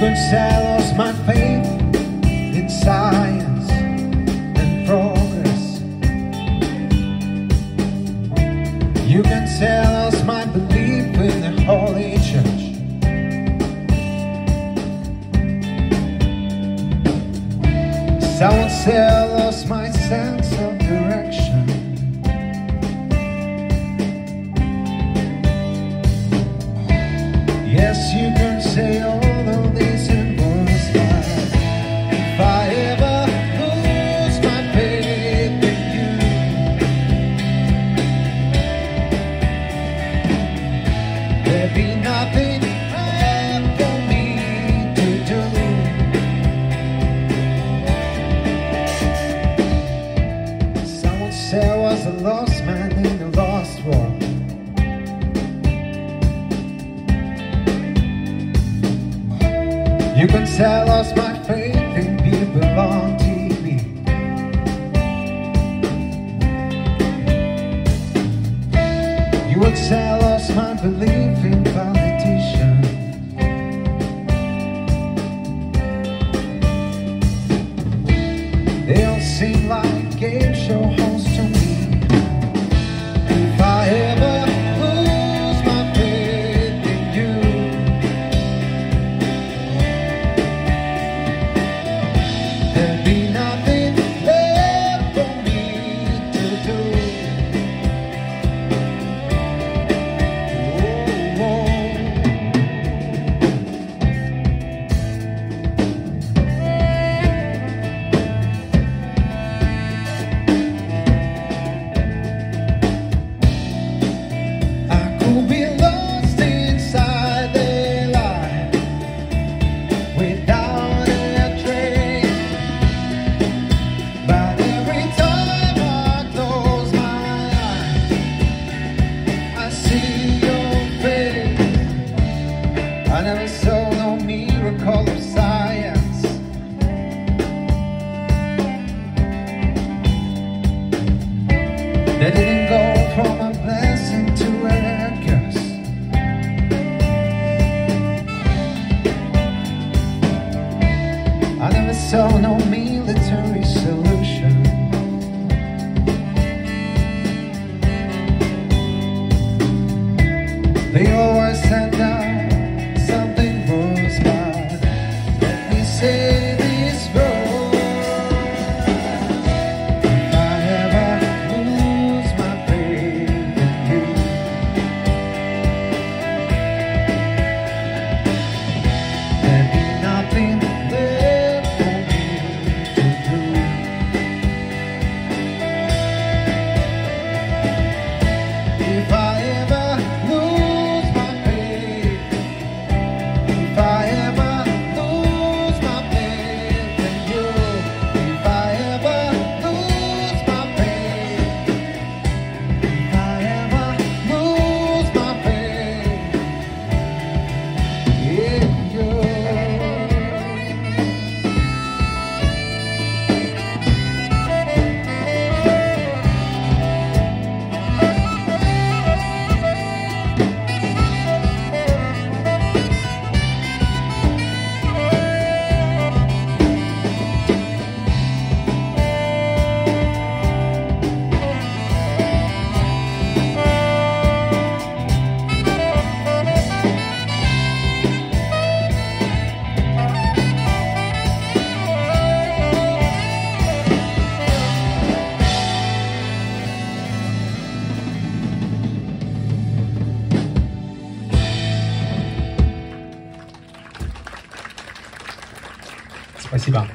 could sell us my faith in science and progress. You can tell us my belief in the Holy Church. Someone tell us myself be nothing for me to do. I was a lost man in a lost world. You say I lost my faith people on TV. You would say I lost my belief. 七百